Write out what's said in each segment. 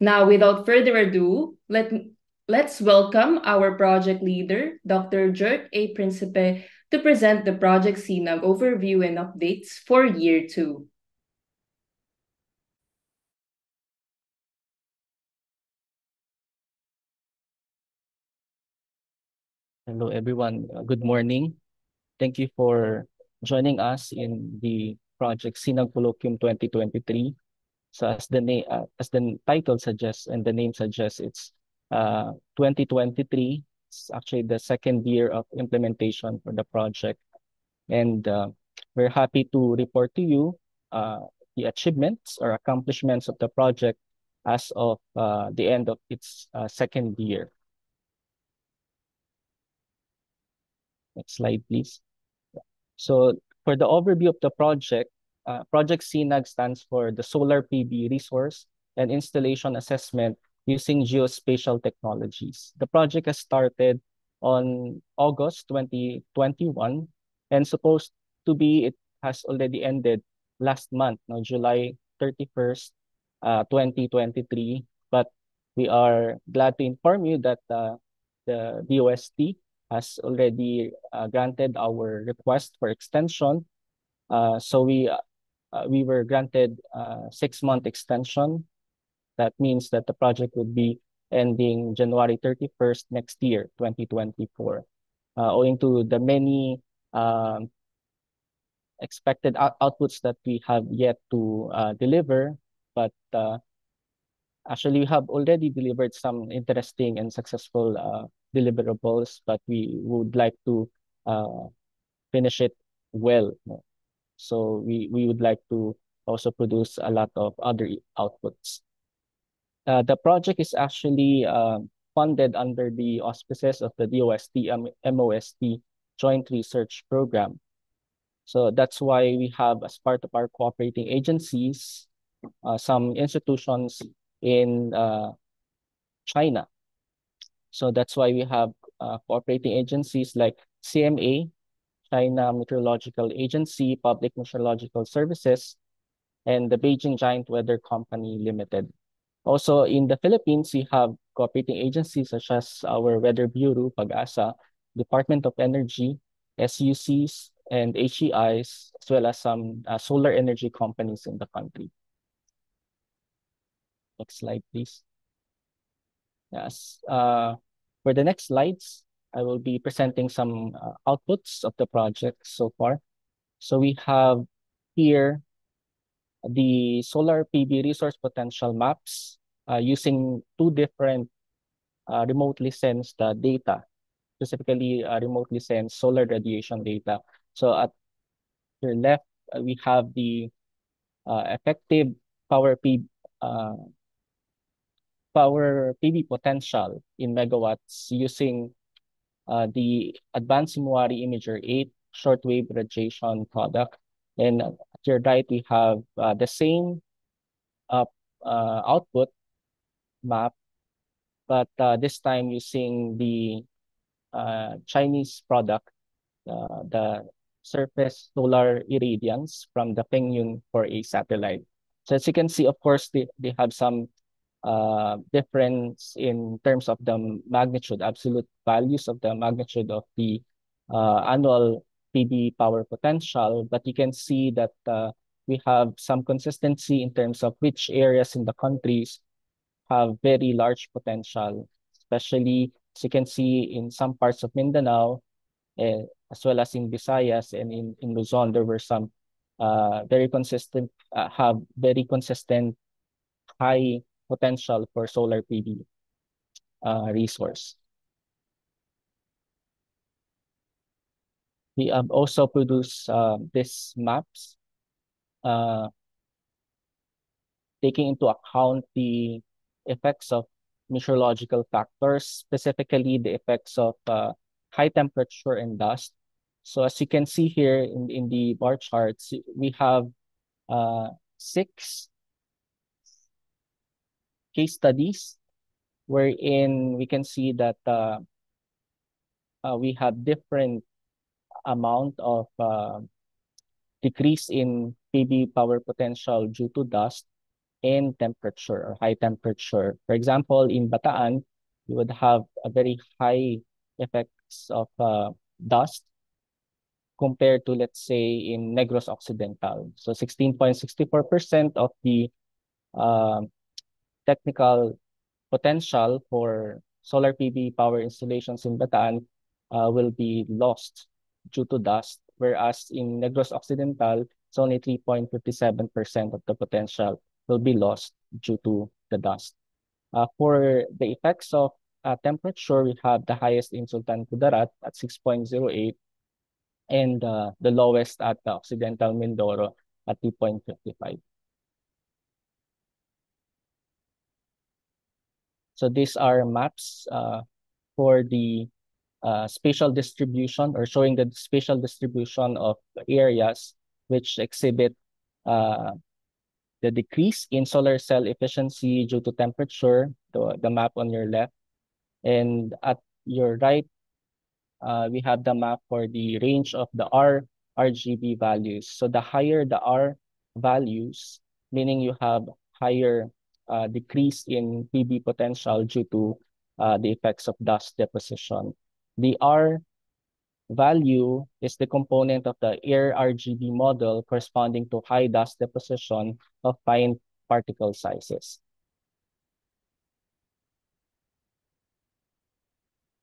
Now, without further ado, let, let's welcome our project leader, Dr. Jeark A. Principe, to present the Project SINAG overview and updates for year two. Hello, everyone. Uh, good morning. Thank you for joining us in the Project Sinag Colloquium 2023. So as the name, uh, as the title suggests and the name suggests, it's uh, 2023. It's actually the second year of implementation for the project. And uh, we're happy to report to you uh, the achievements or accomplishments of the project as of uh, the end of its uh, second year. Next slide, please. So for the overview of the project, uh, Project SINAG stands for the Solar PV Resource and Installation Assessment using Geospatial Technologies. The project has started on August 2021 and supposed to be, it has already ended last month, no, July 31st, uh, 2023. But we are glad to inform you that uh, the DOST has already uh, granted our request for extension. Uh, so we uh, we were granted a six-month extension. That means that the project would be ending January 31st next year, 2024. Uh, owing to the many um, expected out outputs that we have yet to uh, deliver, but uh, actually we have already delivered some interesting and successful uh, deliverables, but we would like to uh, finish it well. So we, we would like to also produce a lot of other outputs. Uh, the project is actually uh, funded under the auspices of the DOST MOST Joint Research Program. So that's why we have, as part of our cooperating agencies, uh, some institutions in uh, China so that's why we have uh, cooperating agencies like CMA, China Meteorological Agency, Public Meteorological Services, and the Beijing Giant Weather Company Limited. Also in the Philippines, we have cooperating agencies such as our Weather Bureau, PAGASA, Department of Energy, SUCs, and HEIs, as well as some uh, solar energy companies in the country. Next slide, please. Yes. Uh, for the next slides, I will be presenting some uh, outputs of the project so far. So we have here the solar PV resource potential maps uh, using two different uh, remotely sensed uh, data, specifically uh, remotely sensed solar radiation data. So at your left, uh, we have the uh, effective power P, uh, power PV potential in megawatts using uh, the Advanced Himawari Imager 8 shortwave radiation product. And at your right, we have uh, the same uh, uh, output map, but uh, this time using the uh, Chinese product, uh, the surface solar irradiance from the Fengyun 4A satellite. So as you can see, of course, they, they have some uh, difference in terms of the magnitude, absolute values of the magnitude of the uh, annual PV power potential, but you can see that uh, we have some consistency in terms of which areas in the countries have very large potential, especially as you can see in some parts of Mindanao, uh, as well as in Visayas and in, in Luzon, there were some uh, very consistent, uh, have very consistent high potential for solar PV uh, resource. We have also produced uh, these maps uh, taking into account the effects of meteorological factors, specifically the effects of uh, high temperature and dust. So as you can see here in, in the bar charts, we have uh, six case studies wherein we can see that uh, uh, we have different amount of uh, decrease in PV power potential due to dust. and temperature or high temperature. For example, in Bataan, you would have a very high effects of uh, dust compared to, let's say, in Negros Occidental. So 16.64% of the uh, technical potential for solar PV power installations in Bataan uh, will be lost due to dust, whereas in Negros Occidental, it's only 3.57% of the potential will be lost due to the dust. Uh, for the effects of uh, temperature, we have the highest in Sultan Kudarat at 6.08 and uh, the lowest at the Occidental Mindoro at 2.55. So these are maps uh, for the uh, spatial distribution or showing the spatial distribution of areas which exhibit uh, the decrease in solar cell efficiency due to temperature, the, the map on your left. And at your right, uh, we have the map for the range of the R RGB values. So the higher the R values, meaning you have higher uh, decrease in PV potential due to uh, the effects of dust deposition. The R value is the component of the air RGB model corresponding to high dust deposition of fine particle sizes.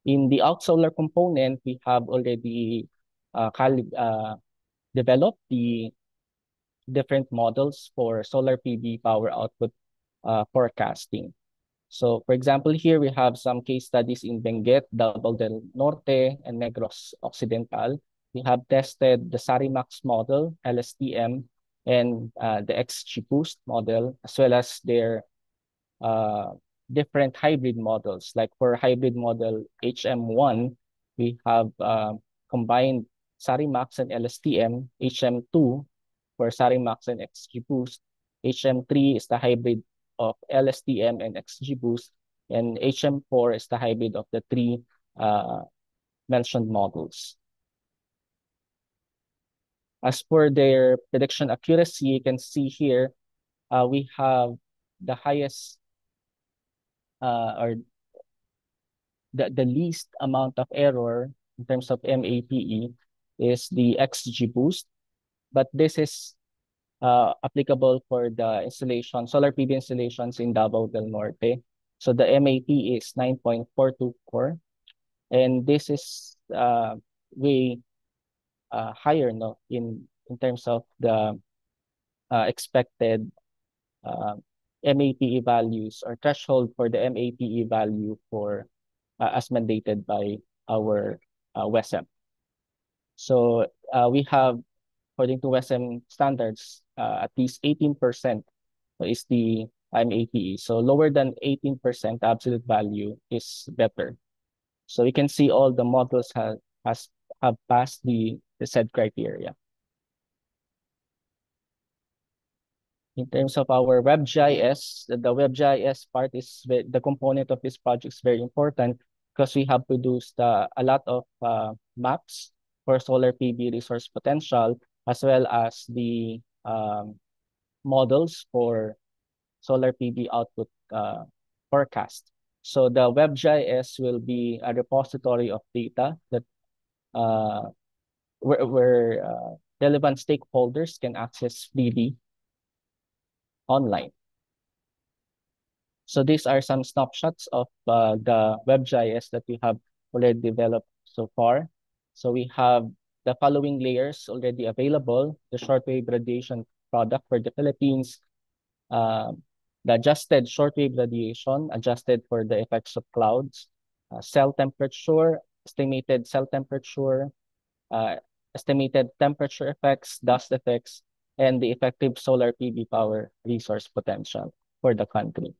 In the out-solar component, we have already uh, uh, developed the different models for solar PV power output uh, forecasting. So for example, here we have some case studies in Benguet, Davao del Norte, and Negros Occidental. We have tested the SARIMAX model, LSTM, and uh, the XGBoost model, as well as their uh, different hybrid models. Like for hybrid model HM1, we have uh, combined SARIMAX and LSTM, HM2 for SARIMAX and XGBoost. HM3 is the hybrid of LSTM and XGBoost, and HM4 is the hybrid of the three uh, mentioned models. As for their prediction accuracy, you can see here, uh, we have the highest uh, or the, the least amount of error in terms of MAPE is the XGBoost, but this is uh, applicable for the installation, solar PV installations in Davao del Norte. So the MAP is 9.424. And this is uh, way uh, higher no, in, in terms of the uh, expected uh, MAPE values or threshold for the MAPE value for uh, as mandated by our uh, WESM. So uh, we have according to WESM standards, uh, at least 18% is the MAPE. So lower than 18% absolute value is better. So you can see all the models have, has, have passed the, the said criteria. In terms of our WebGIS, the WebGIS part is the component of this project is very important because we have produced uh, a lot of uh, maps for solar PV resource potential as well as the um, models for solar PV output uh, forecast. So the WebGIS will be a repository of data that uh, where, where uh, relevant stakeholders can access freely online. So these are some snapshots of uh, the WebGIS that we have already developed so far. So we have the following layers already available, the shortwave radiation product for the Philippines, uh, the adjusted shortwave radiation, adjusted for the effects of clouds, uh, cell temperature, estimated cell temperature, uh, estimated temperature effects, dust effects, and the effective solar PV power resource potential for the country.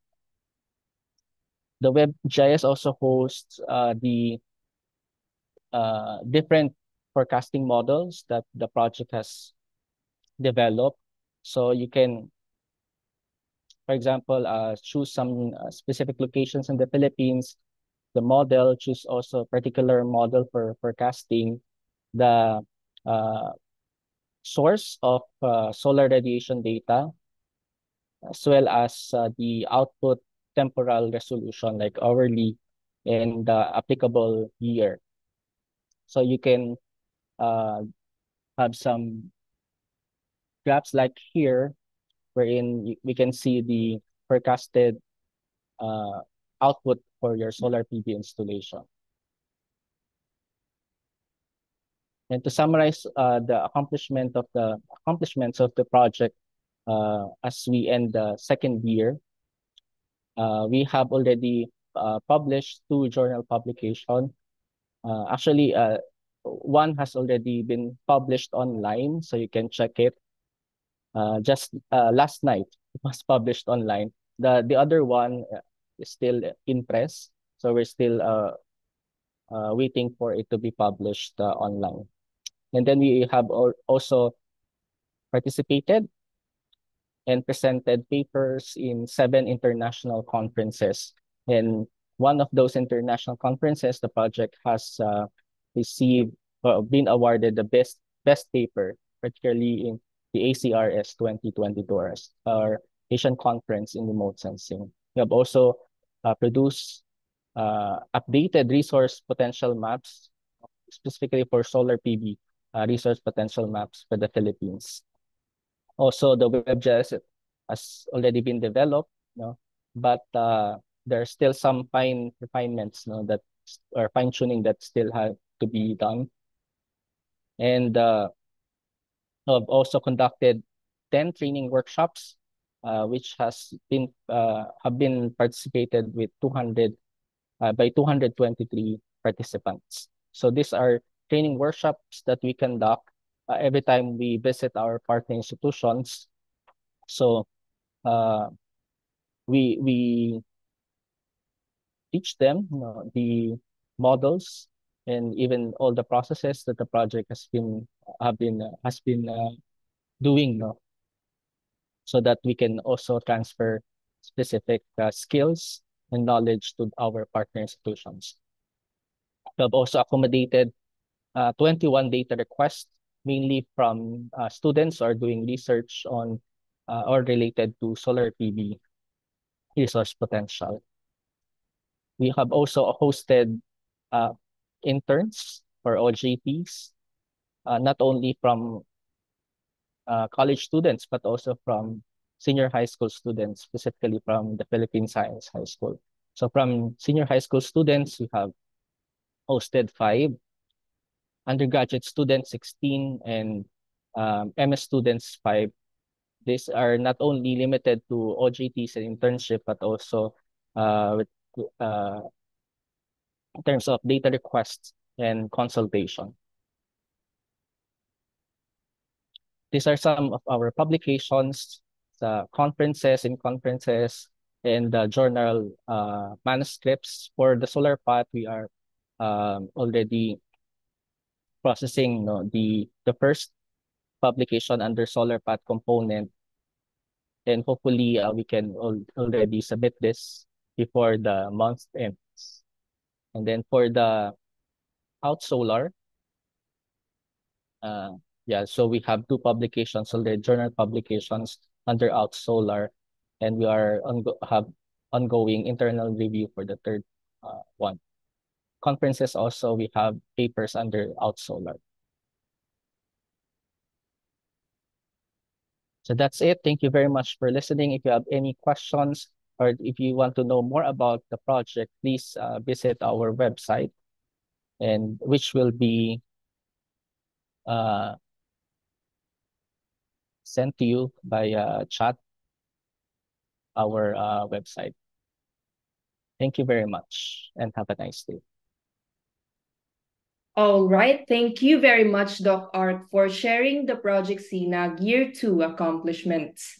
The WebGIS also hosts uh, the uh, different forecasting models that the project has developed. So you can, for example, uh, choose some uh, specific locations in the Philippines, the model, choose also a particular model for forecasting the uh, source of uh, solar radiation data, as well as uh, the output temporal resolution like hourly and uh, applicable year. So you can uh, have some graphs like here, wherein we can see the forecasted uh, output for your solar PV installation. And to summarize uh, the accomplishment of the accomplishments of the project uh, as we end the second year, uh, we have already uh, published two journal publications. Uh, actually, uh, one has already been published online, so you can check it. Uh, just uh, last night, it was published online. The the other one uh, is still in press, so we're still uh, uh, waiting for it to be published uh, online. And then we have also participated and presented papers in seven international conferences. And one of those international conferences, the project has uh, received, uh, been awarded the best best paper, particularly in the ACRS 2022, our Asian Conference in Remote Sensing. We have also uh, produced uh, updated resource potential maps, specifically for solar PV uh, resource potential maps for the Philippines. Also, the WebGIS has already been developed, you know, but uh, there are still some fine refinements you know, that or fine tuning that still have to be done. And uh, I've also conducted 10 training workshops, uh, which has been uh, have been participated with 200 uh, by 223 participants. So these are training workshops that we conduct uh, every time we visit our partner institutions. So uh, we we teach them you know, the models and even all the processes that the project has been have been uh, has been uh, doing know, so that we can also transfer specific uh, skills and knowledge to our partner institutions. We have also accommodated uh, 21 data requests, mainly from uh, students are doing research on uh, or related to solar PV resource potential. We have also hosted uh, interns or OJTs, uh, not only from uh, college students, but also from senior high school students, specifically from the Philippine Science High School. So from senior high school students, we have hosted five, undergraduate students 16, and um, MS students five. These are not only limited to OJTs and internship, but also uh, with, uh, in terms of data requests and consultation. These are some of our publications, the conferences and conferences, and the journal uh, manuscripts. For the solar path, we are um, already processing no, the, the first publication under solar path component. And hopefully uh, we can al already submit this before the month ends. And then for the OutSolar, uh, yeah, so we have two publications already, journal publications under out solar, and we are on have ongoing internal review for the third uh, one. Conferences also, we have papers under out solar. So that's it. Thank you very much for listening. If you have any questions or if you want to know more about the project, please uh, visit our website and which will be uh, sent to you by uh, chat our uh, website. Thank you very much and have a nice day. All right. Thank you very much, Doc Art, for sharing the Project SINAG Year 2 accomplishments.